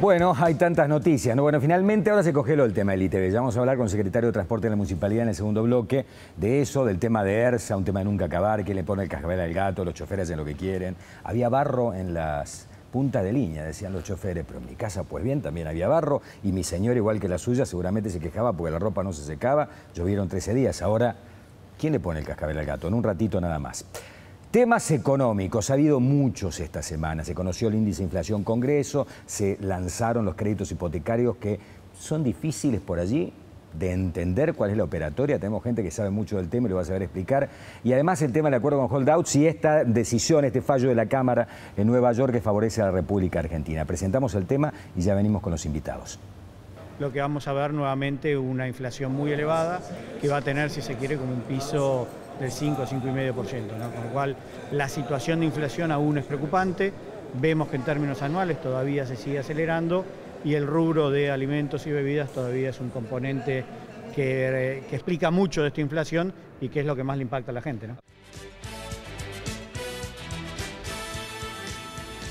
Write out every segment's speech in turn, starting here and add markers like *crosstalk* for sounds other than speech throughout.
Bueno, hay tantas noticias. ¿no? Bueno, finalmente ahora se congeló el tema del ITV. Ya vamos a hablar con el secretario de Transporte de la Municipalidad en el segundo bloque de eso, del tema de ERSA, un tema de nunca acabar, quién le pone el cascabel al gato, los choferes hacen lo que quieren. Había barro en las puntas de línea, decían los choferes, pero en mi casa, pues bien, también había barro y mi señor, igual que la suya, seguramente se quejaba porque la ropa no se secaba, llovieron 13 días. Ahora, ¿quién le pone el cascabel al gato? En un ratito nada más. Temas económicos, ha habido muchos esta semana. Se conoció el índice de inflación Congreso, se lanzaron los créditos hipotecarios que son difíciles por allí de entender cuál es la operatoria. Tenemos gente que sabe mucho del tema y lo va a saber explicar. Y además el tema del acuerdo con Holdout, si esta decisión, este fallo de la Cámara en Nueva York que favorece a la República Argentina. Presentamos el tema y ya venimos con los invitados lo que vamos a ver nuevamente una inflación muy elevada que va a tener, si se quiere, como un piso del 5 o 5,5%, ¿no? con lo cual la situación de inflación aún es preocupante, vemos que en términos anuales todavía se sigue acelerando y el rubro de alimentos y bebidas todavía es un componente que, que explica mucho de esta inflación y que es lo que más le impacta a la gente. ¿no?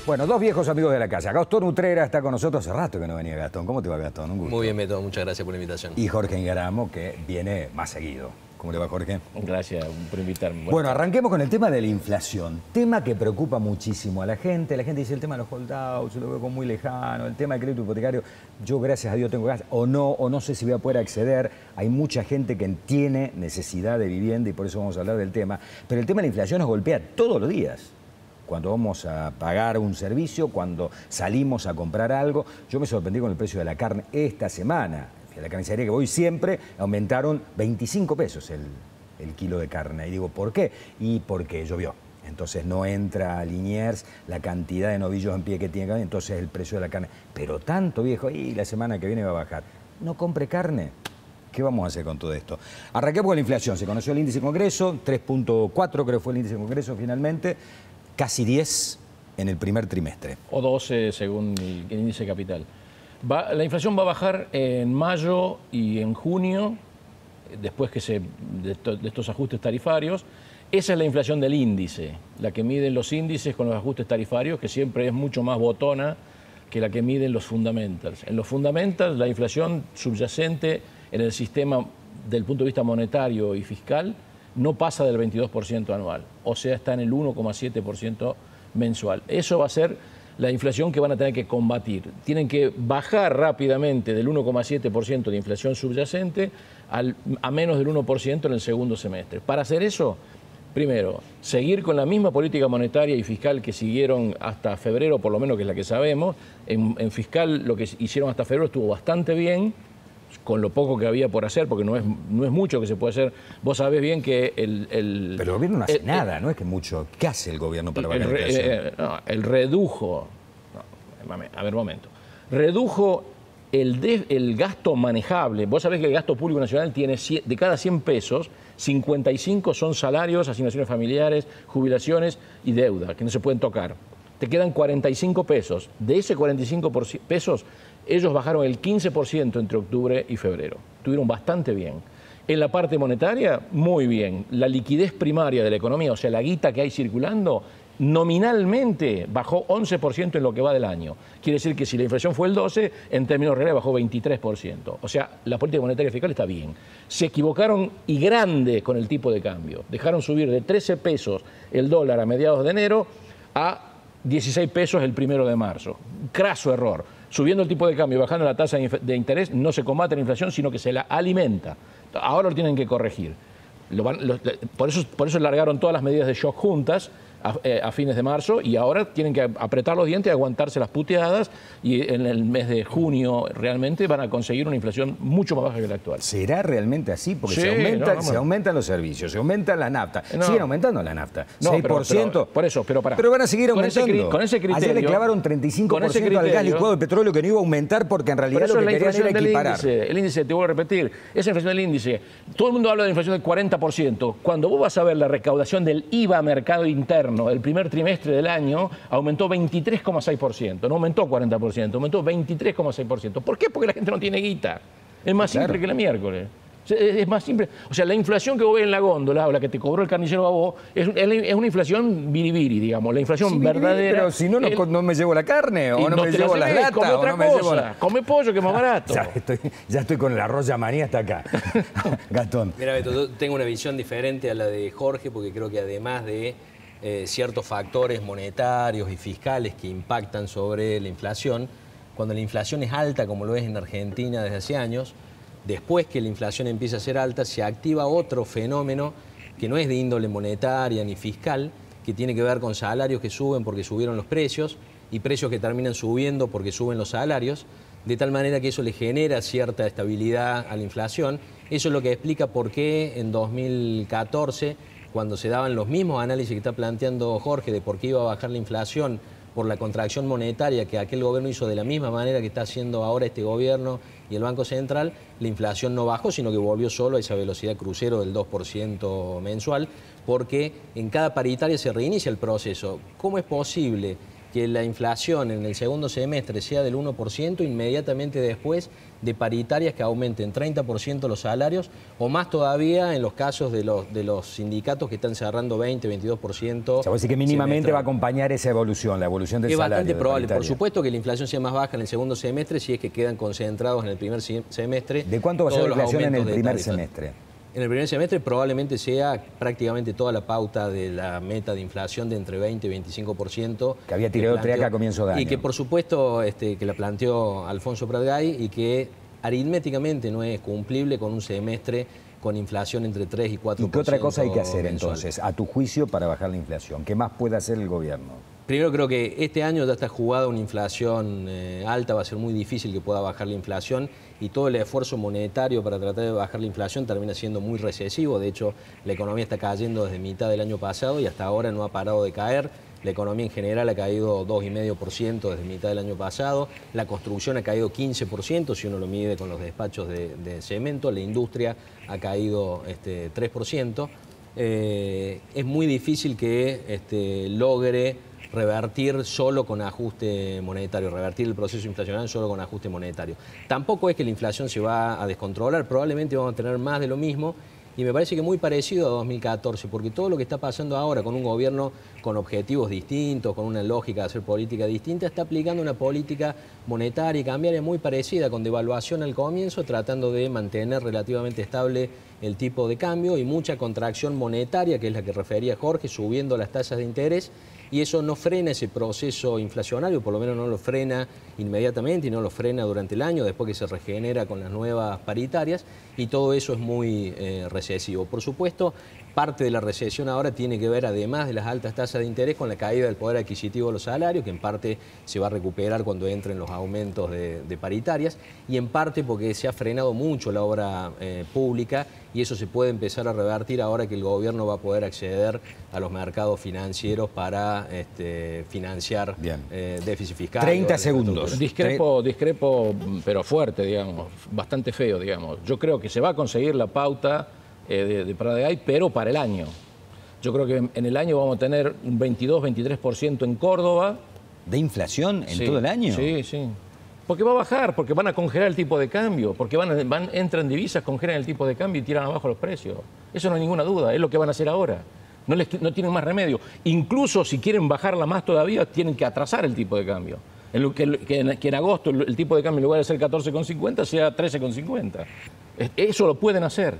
Bueno, dos viejos amigos de la casa. Gastón Utrera está con nosotros hace rato que no venía Gastón. ¿Cómo te va Gastón? Un gusto. Muy bien, Beto. Muchas gracias por la invitación. Y Jorge Ingaramo, que viene más seguido. ¿Cómo le va, Jorge? Gracias por invitarme. Bueno, arranquemos con el tema de la inflación. Tema que preocupa muchísimo a la gente. La gente dice el tema de los holdouts, yo lo veo como muy lejano. El tema del crédito hipotecario, yo gracias a Dios tengo gas, o no, o no sé si voy a poder acceder. Hay mucha gente que tiene necesidad de vivienda y por eso vamos a hablar del tema. Pero el tema de la inflación nos golpea todos los días cuando vamos a pagar un servicio, cuando salimos a comprar algo. Yo me sorprendí con el precio de la carne esta semana la carnicería que voy siempre, aumentaron 25 pesos el, kilo de carne. Y digo, ¿por qué? Y porque llovió. Entonces no entra a Liniers la cantidad de novillos en pie que tiene entonces el precio de la carne. Pero tanto, viejo, y la semana que viene va a bajar. No compre carne. ¿Qué vamos a hacer con todo esto? Arranquemos con la inflación. Se conoció el índice de Congreso, 3.4 creo fue el índice de Congreso finalmente, casi 10 en el primer trimestre. O 12 según el índice capital la inflación va a bajar en mayo y en junio, después que se, de, estos ajustes tarifarios. Esa es la inflación del índice, la que miden los índices con los ajustes tarifarios, que siempre es mucho más botona que la que miden los fundamentals. En los fundamentals, la inflación subyacente en el sistema del punto de vista monetario y fiscal no pasa del 22% anual, o sea, está en el 1,7% mensual. Eso va a ser la inflación que van a tener que combatir. Tienen que bajar rápidamente del 1,7% de inflación subyacente a menos del 1% en el segundo semestre. Para hacer eso, primero, seguir con la misma política monetaria y fiscal que siguieron hasta febrero, por lo menos que es la que sabemos. En, en fiscal lo que hicieron hasta febrero estuvo bastante bien con lo poco que había por hacer, porque no es, no es mucho que se puede hacer. Vos sabés bien que el... Pero el gobierno no hace nada, no es que mucho. ¿Qué hace el gobierno para el, el, eh, no, el redujo... a ver, un momento. Redujo el, el gasto manejable. Vos sabés que el gasto público nacional tiene, de cada 100 pesos, 55 son salarios, asignaciones familiares, jubilaciones y deuda, que no se pueden tocar. Te quedan 45 pesos. De ese 45 pesos, ellos bajaron el 15% entre octubre y febrero. Tuvieron bastante bien. En la parte monetaria, muy bien. La liquidez primaria de la economía, o sea, la guita que hay circulando, nominalmente bajó 11% en lo que va del año. Quiere decir que si la inflación fue el 12, en términos reales bajó 23%. O sea, la política monetaria fiscal está bien. Se equivocaron y grande con el tipo de cambio. Dejaron subir de 13 pesos el dólar a mediados de enero a 16 pesos el primero de marzo. Craso error subiendo el tipo de cambio y bajando la tasa de interés, no se combate la inflación, sino que se la alimenta. Ahora lo tienen que corregir. por, eso, por eso largaron todas las medidas de shock juntas eh, a, fines de marzo y ahora tienen que apretar los dientes y aguantarse las puteadas y en el mes de junio realmente van a conseguir una inflación mucho más baja que la actual. ¿Será realmente así? Porque se, aumentan los servicios, se aumenta la nafta, siguen aumentando la nafta, no, 6%. por eso, pero para. Pero van a seguir aumentando. Con ese, criterio. Ayer le clavaron 35% al gas licuado de petróleo que no iba a aumentar porque en realidad lo que querían era equiparar. Índice, el índice, te voy a repetir, esa inflación del índice, todo el mundo habla de inflación del 40%. Cuando vos vas a ver la recaudación del IVA mercado interno, el primer trimestre del año aumentó 23,6%, no aumentó 40%, aumentó 23,6%. ¿Por qué? Porque la gente no tiene guita. Es más simple que el miércoles. Es más simple. O sea, la inflación que vos ves en la góndola, o la que te cobró el carnicero a vos, es, es una inflación biribiri, digamos. La inflación verdadera. Pero si no, no, me llevo la carne, o no, me llevo las latas, come otra o no cosa. me llevo Come pollo, que es más *laughs* barato. ya, estoy, ya estoy con el arroz manía hasta acá. *laughs* Gastón. Mira, Beto, yo tengo una visión diferente a la de Jorge, porque creo que además de eh, ciertos factores monetarios y fiscales que impactan sobre la inflación, cuando la inflación es alta, como lo es en Argentina desde hace años, después que la inflación empieza a ser alta, se activa otro fenómeno que no es de índole monetaria ni fiscal, que tiene que ver con salarios que suben porque subieron los precios y precios que terminan subiendo porque suben los salarios, de tal manera que eso le genera cierta estabilidad a la inflación. Eso es lo que explica por qué en 2014, cuando se daban los mismos análisis que está planteando Jorge de por qué iba a bajar la inflación por la contracción monetaria que aquel gobierno hizo de la misma manera que está haciendo ahora este gobierno y el Banco Central, la inflación no bajó, sino que volvió solo a esa velocidad crucero del 2% mensual, porque en cada paritaria se reinicia el proceso. ¿Cómo es posible que la inflación en el segundo semestre sea del 1%, inmediatamente después de paritarias que aumenten 30% los salarios, o más todavía en los casos de los, de los sindicatos que están cerrando 20, 22%. O sea, decir que mínimamente va a acompañar esa evolución, la evolución del salario. Es bastante probable. Por supuesto que la inflación sea más baja en el segundo semestre si es que quedan concentrados en el primer semestre. ¿De cuánto va a ser la inflación en el primer semestre? En el primer semestre probablemente sea prácticamente toda la pauta de la meta de inflación de entre 20 y 25%. Que había tirado Treaca a comienzo de año. Y que por supuesto este, que la planteó Alfonso Pratgay y que aritméticamente no es cumplible con un semestre con inflación entre 3 y 4%. ¿Y qué otra cosa hay que hacer entonces, a tu juicio, para bajar la inflación? ¿Qué más puede hacer el gobierno? Primero creo que este año ya está jugada una inflación eh, alta, va a ser muy difícil que pueda bajar la inflación y todo el esfuerzo monetario para tratar de bajar la inflación termina siendo muy recesivo. De hecho, la economía está cayendo desde mitad del año pasado y hasta ahora no ha parado de caer. La economía en general ha caído 2,5% desde mitad del año pasado. La construcción ha caído 15% si uno lo mide con los despachos de, cemento. La industria ha caído este, 3%. Eh, es muy difícil que este, logre revertir solo con ajuste monetario, revertir el proceso inflacionario solo con ajuste monetario. Tampoco es que la inflación se va a descontrolar, probablemente vamos a tener más de lo mismo y me parece que muy parecido a 2014, porque todo lo que está pasando ahora con un gobierno con objetivos distintos, con una lógica de hacer política distinta, está aplicando una política monetaria y cambiaria muy parecida, con devaluación al comienzo, tratando de mantener relativamente estable el tipo de cambio y mucha contracción monetaria, que es la que refería Jorge, subiendo las tasas de interés y eso no frena ese proceso inflacionario, por lo menos no lo frena inmediatamente y no lo frena durante el año, después que se regenera con las nuevas paritarias, y todo eso es muy eh, recesivo. Por supuesto, parte de la recesión ahora tiene que ver, además de las altas tasas de interés, con la caída del poder adquisitivo de los salarios, que en parte se va a recuperar cuando entren los aumentos de, paritarias, y en parte porque se ha frenado mucho la obra eh, pública y eso se puede empezar a revertir ahora que el gobierno va a poder acceder a los mercados financieros para este, financiar eh, déficit fiscal. 30 segundos. Discrepo, discrepo, pero fuerte, digamos, bastante feo, digamos. Yo creo que se va a conseguir la pauta eh, de, de pero para el año. Yo creo que en el año vamos a tener un 22-23% en Córdoba. ¿De inflación en todo el año? Sí, sí. Porque va a bajar, porque van a congelar el tipo de cambio, porque van, van, entran divisas, congelan el tipo de cambio y tiran abajo los precios. Eso no hay ninguna duda, es lo que van a hacer ahora. No, les, no tienen más remedio. Incluso si quieren bajarla más todavía, tienen que atrasar el tipo de cambio. En que, que, en, agosto el, el, tipo de cambio en lugar de ser 14,50 sea 13,50. Eso lo pueden hacer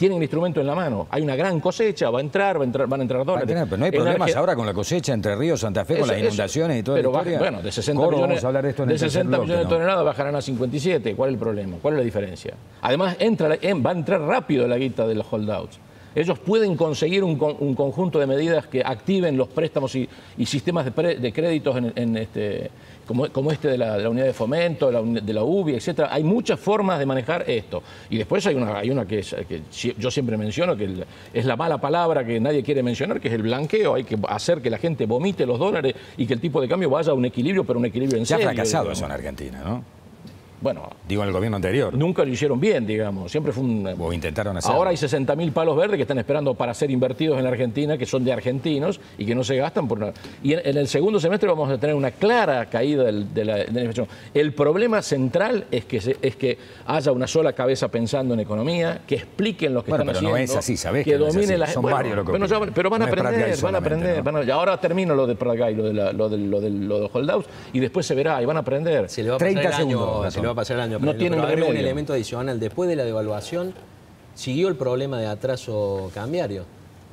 tienen el instrumento en la mano. Hay una gran cosecha, va a entrar, va a entrar van a entrar dólares. pero no hay problemas ahora con la cosecha entre Ríos, Santa Fe, con las inundaciones y todo pero bueno, de 60 millones, de, 60 millones de toneladas bajarán a 57. ¿Cuál es el problema? ¿Cuál es la diferencia? Además, entra, va a entrar rápido la guita de los holdouts. Ellos pueden conseguir un, conjunto de medidas que activen los préstamos y, sistemas de, créditos en, este, como, este de la, unidad de fomento, de la, UBI, etcétera. Hay muchas formas de manejar esto. Y después hay una, hay una que, yo siempre menciono, que es la mala palabra que nadie quiere mencionar, que es el blanqueo. Hay que hacer que la gente vomite los dólares y que el tipo de cambio vaya a un equilibrio, pero un equilibrio en serio. Se ha fracasado eso en Argentina, ¿no? Bueno, Digo, en el gobierno anterior. nunca lo hicieron bien, digamos. Siempre fue un... O intentaron hacerlo. Ahora hay 60.000 palos verdes que están esperando para ser invertidos en la Argentina, que son de argentinos y que no se gastan por nada. Y en, en el segundo semestre vamos a tener una clara caída del- de, la, de la inflación. El problema central es que, se- es que haya una sola cabeza pensando en economía, que expliquen lo que Bueno, están pero no haciendo. es así, ¿sabés Que no domine la Son bueno, varios lo que bueno, ya- opinan. pero van a No aprender, van a aprender. ¿no? van a- y ahora termino lo de Prat Guy, lo de, la- lo del- lo del- lo de holdouts, y después se verá, y van a aprender. Se le va a pasar 30 el año, segundos, va a pasar el año. No agrego un elemento adicional. Después de la devaluación, siguió el problema de atraso cambiario.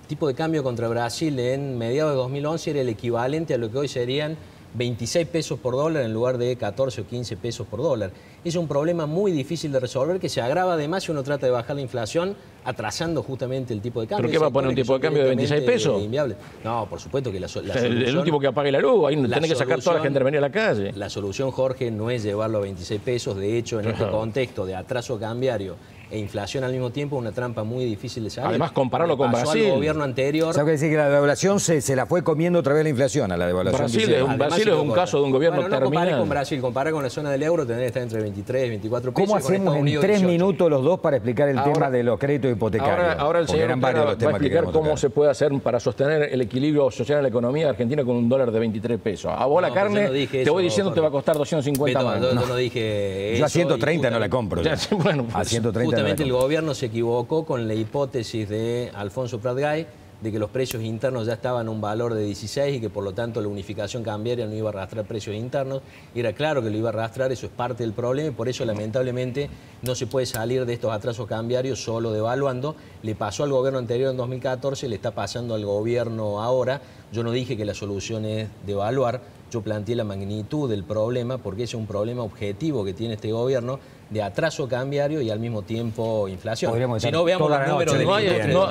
El tipo de cambio contra Brasil en mediados de 2011 era el equivalente a lo que hoy serían 26 pesos por dólar en lugar de 14 o 15 pesos por dólar. Es un problema muy difícil de resolver que se agrava además si uno trata de bajar la inflación atrasando justamente el tipo de cambio. ¿Pero qué va a poner un tipo de cambio de 26 directamente pesos? No, por supuesto que la, so- la O sea, el, el solución- último que apague la luz, ahí la que sacar toda la solución- gendarmería a la calle. La solución, Jorge, no es llevarlo a 26 pesos. De hecho, en este contexto de atraso cambiario e inflación al mismo tiempo, una trampa muy difícil de salir. Además, compararlo Le con Brasil. al gobierno anterior. ¿Sabes qué decir? Que la devaluación se, se la fue comiendo otra vez la inflación, a la devaluación. Brasil es un- Además, Brasil si es lo un corta. caso de un gobierno bueno, no terminal. con Brasil, compara con la zona del euro, tendría que estar entre 23 y 24 pesos. ¿Cómo hacemos en tres 18? minutos los dos para explicar el Ahora- tema de los créditos hipotecarios? Ahora, ahora el señor eran Ortega varios los va a temas que explicar cómo tocar. se puede hacer para sostener el equilibrio social en la economía de Argentina con un dólar de 23 pesos. A vos la No, carne, no dije te eso, voy diciendo, te va a costar 250 Beto, más. yo, No. no dije Yo a eso, 130 y no la compro. ya. Ya, *laughs* bueno, a pues, 130 no la Justamente el gobierno se equivocó con la hipótesis de Alfonso Pratgay de que los precios internos ya estaban a un valor de 16 y que por lo tanto la unificación cambiaria no iba a arrastrar precios internos. Y era claro que lo iba a arrastrar, eso es parte del problema y por eso lamentablemente no se puede salir de estos atrasos cambiarios solo devaluando. Le pasó al gobierno anterior en 2014, le está pasando al gobierno ahora. Yo no dije que la solución es devaluar, yo planteé la magnitud del problema porque ese es un problema objetivo que tiene este gobierno de atraso cambiario y al mismo tiempo inflación. Podríamos Si no, veamos los números noche del no hay,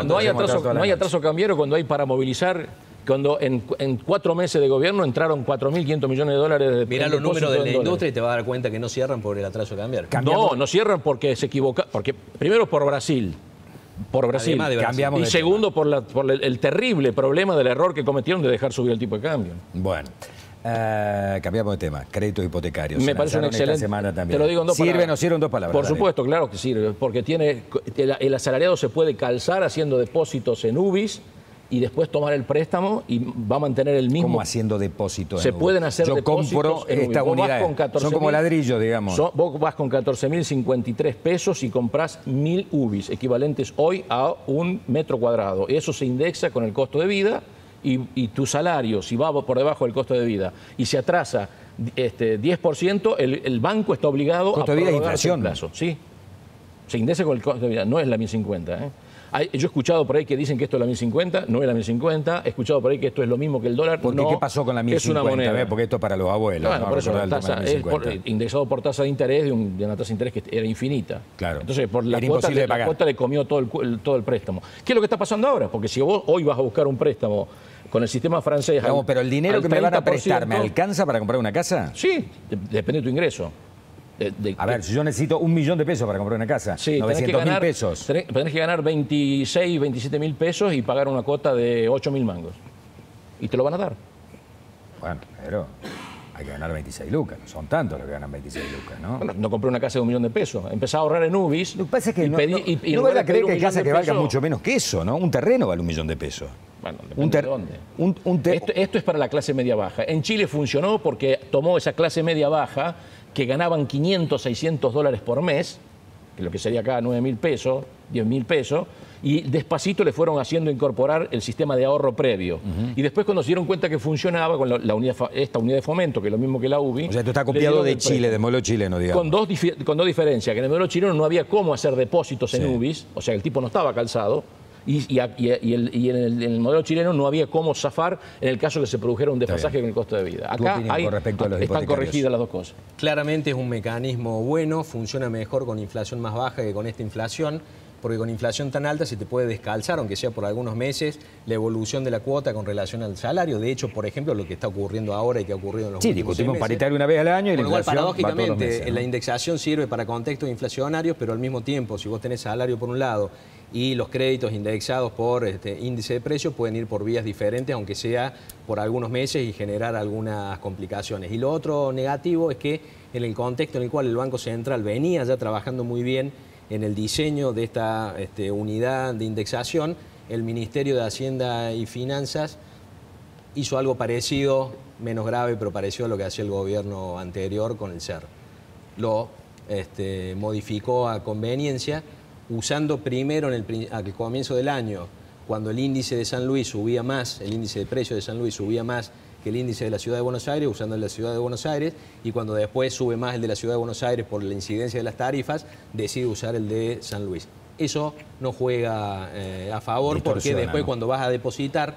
no- hay atraso, no hay cambiario cuando hay para movilizar, cuando en, en cuatro meses de gobierno entraron 4.500 millones de dólares de Mirá los números de la dólares. industria y te vas a dar cuenta que no cierran por el atraso cambiario. Cambiamos- No, no cierran porque se equivoca, porque primero por Brasil, por Brasil, de. Cambiamos y de segundo por, la- por el, el terrible problema del error que cometieron de dejar subir el tipo de cambio. Bueno, eh, cambiamos de tema. Créditos hipotecarios. Me parece un lanzaron excelente. semana también. Te lo digo en dos ¿Sirve o palabras. no sirve en dos palabras? Por Dale. supuesto, claro que sirve, porque tiene el, el asalariado se puede calzar haciendo depósitos en UBIs y después tomar el préstamo y va a mantener el mismo. ¿Cómo haciendo depósitos? Se en pueden hacer Yo depósitos compro en esta unidad. con 14.000 Son como ladrillos, digamos. Son- vos vas con 14.053 pesos y compras 1.000 UBIs, equivalentes hoy a un metro cuadrado. Eso se indexa con el costo de vida y, y tu salario, si va por debajo del costo de vida y se atrasa este, 10%, el, el banco está obligado Costo a de vida es prorrogarte el inflación. plazo. Sí, se indexa con el costo de vida, no es la 1050. ¿eh? Hay- yo he escuchado por ahí que dicen que esto es la 1050, no es la 1050. He escuchado por ahí que esto es lo mismo que el dólar. Porque no, ¿qué pasó con la Es una 1050? moneda. Porque esto es para los abuelos. Bueno, ¿no? por eso la tasa de la es por- 1050. indexado por tasa de interés de, un- de una tasa de interés que era infinita. Claro. Entonces, por la Era cuota, imposible le, la cuota le comió todo el, todo el préstamo. ¿Qué es lo que está pasando ahora? Porque si vos hoy vas a buscar un préstamo con el sistema francés. al- pero el dinero que me van a 30%, prestar, ¿me alcanza para comprar una casa? Sí, de- depende de tu ingreso. De- de- A ver, si yo necesito un millón de pesos para comprar una casa, Sí, tenés que 900 mil pesos. Tenés, tenés que ganar 26, 27 mil pesos y pagar una cuota de 8 mil mangos. Y te lo van a dar. Bueno, pero hay que ganar 26 lucas. No son tantos los que ganan 26 lucas, ¿no? Bueno, no compré una casa de un millón de pesos. Empecé a ahorrar en UBIs. Lo que pasa es que y no, pedí- no, y- no a creer que hay casas que valgan mucho menos que eso, ¿no? Un terreno vale un millón de pesos. Bueno, Un de dónde. un- un esto, esto es para la clase media baja. En Chile funcionó porque tomó esa clase media baja que ganaban 500, 600 dólares por mes, que lo que sería acá 9 mil pesos, 10 mil pesos, y despacito le fueron haciendo incorporar el sistema de ahorro previo. Y después cuando se dieron cuenta que funcionaba con la, la unidad, esta unidad de fomento, que es lo mismo que la UBI. O sea, esto está copiado de Chile, de modelo chileno, digamos. Con dos, con dos diferencias, que en el modelo chileno no había cómo hacer depósitos en. UBIs, o sea, el tipo no estaba calzado, y, y a- y- y el- y en, el, en el modelo chileno no había cómo zafar en el caso que se produjera un desfasaje con el costo de vida. Acá hay- con respecto a los están corregidas las dos cosas. Claramente es un mecanismo bueno, funciona mejor con inflación más baja que con esta inflación, porque con inflación tan alta se te puede descalzar, aunque sea por algunos meses, la evolución de la cuota con relación al salario. De hecho, por ejemplo, lo que está ocurriendo ahora y que ha ocurrido en los Sí, últimos discutimos paritario una vez al año y la Con lo cual, inflación va todos los paradójicamente, meses, ¿no? la indexación sirve para contextos inflacionarios, pero al mismo tiempo, si vos tenés salario por un lado y los créditos indexados por este, índice de precios pueden ir por vías diferentes, aunque sea por algunos meses y generar algunas complicaciones. Y lo otro negativo es que en el contexto en el cual el Banco Central venía ya trabajando muy bien en el diseño de esta este, unidad de indexación, el Ministerio de Hacienda y Finanzas hizo algo parecido, menos grave, pero parecido a lo que hacía el gobierno anterior con el CER. Lo este, modificó a conveniencia, usando primero en el, al comienzo del año, cuando el índice de San Luis subía más, el índice de precio de San Luis subía más que el índice de la Ciudad de Buenos Aires, usando el de la Ciudad de Buenos Aires, y cuando después sube más el de la Ciudad de Buenos Aires por la incidencia de las tarifas, decide usar el de San Luis. Eso no juega eh, a favor porque después cuando vas a depositar,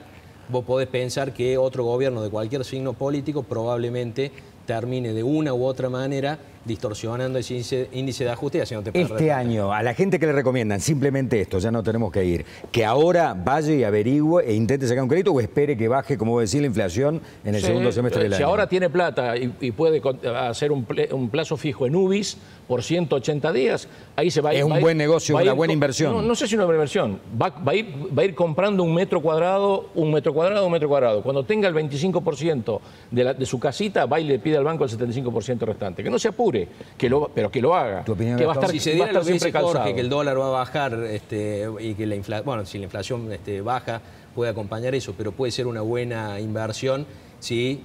vos podés pensar que otro gobierno de cualquier signo político probablemente termine de una u otra manera distorsionando ese índice, de ajuste y haciéndote Este año, a la gente que le recomiendan simplemente esto, ya no tenemos que ir, que ahora vaya y averigüe e intente sacar un crédito o espere que baje, como vos decís, la inflación en el segundo semestre del año. Si ahora tiene plata y, puede hacer un, plazo fijo en UBIS por 180 días, ahí se va a ir. Es un buen negocio, una buena inversión. No, sé si una buena inversión. Va, a ir, va a ir comprando un metro cuadrado, un metro cuadrado, un metro cuadrado. Cuando tenga el 25% de, de su casita, va y le pide al banco el 75% restante. Que no se apure que lo, pero que lo haga. que va a estar, si se diera lo que dice Jorge, que el dólar va a bajar este, y que la inflación, bueno, si la inflación este, baja, puede acompañar eso, pero puede ser una buena inversión si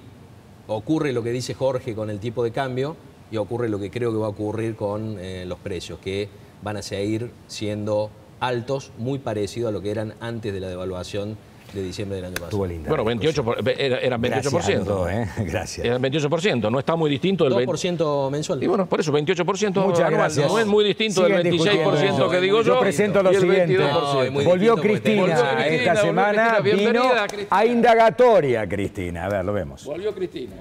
ocurre lo que dice Jorge con el tipo de cambio y ocurre lo que creo que va a ocurrir con eh, los precios, que van a seguir siendo altos, muy parecido a lo que eran antes de la devaluación de diciembre del año pasado. Bueno, 28 eran 28%. ¿eh? *laughs* Gracias. Eran 28%, no está muy distinto del 2% mensual. Y bueno, por eso, 28% Muchas gracias. No es muy distinto del 26% que digo yo. Yo presento lo siguiente. Volvió Cristina esta semana, vino a indagatoria Cristina. A ver, lo vemos. Volvió Cristina.